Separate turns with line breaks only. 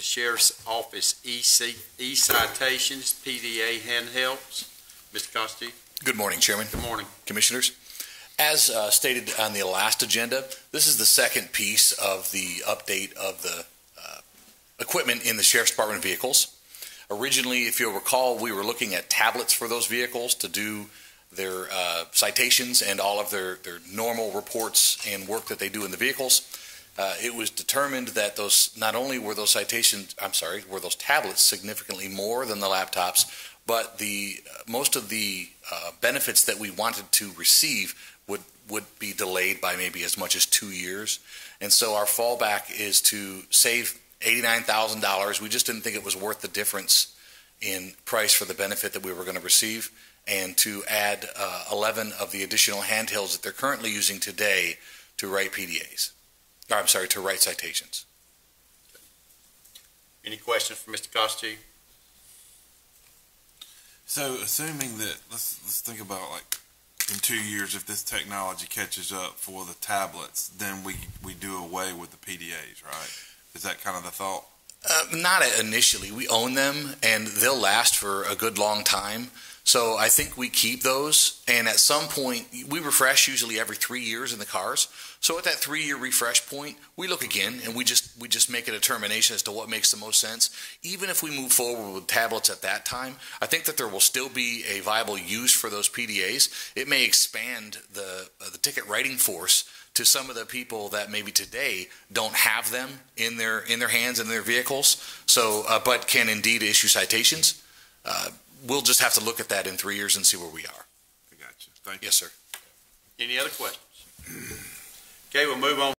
the Sheriff's Office EC e-citations, PDA handhelds. Mr. Costi,
Good morning, Chairman,
good morning.
Commissioners. As uh, stated on the last agenda, this is the second piece of the update of the uh, equipment in the Sheriff's Department vehicles. Originally, if you'll recall, we were looking at tablets for those vehicles to do their uh, citations and all of their, their normal reports and work that they do in the vehicles. Uh, It was determined that those, not only were those citations, I'm sorry, were those tablets significantly more than the laptops, but the, most of the uh, benefits that we wanted to receive would, would be delayed by maybe as much as two years. And so our fallback is to save $89,000. We just didn't think it was worth the difference in price for the benefit that we were going to receive, and to add uh, 11 of the additional handhelds that they're currently using today to write PDAs. Or, I'm sorry, to write citations.
Any questions for Mr. Costi?
So assuming that, let's, let's think about like, in two years, if this technology catches up for the tablets, then we, we do away with the PDAs, right? Is that kind of the thought?
Uh, not initially. We own them, and they'll last for a good long time. So I think we keep those, and at some point, we refresh usually every three years in the cars. So at that three-year refresh point, we look again, and we just we just make a determination as to what makes the most sense. Even if we move forward with tablets at that time, I think that there will still be a viable use for those PDAs. It may expand the uh, the ticket writing force to some of the people that maybe today don't have them in their in their hands and their vehicles. So, uh, but can indeed issue citations. Uh, we'll just have to look at that in three years and see where we are.
I got you. Thank you.
Yes, sir.
Any other questions? Okay, we'll move on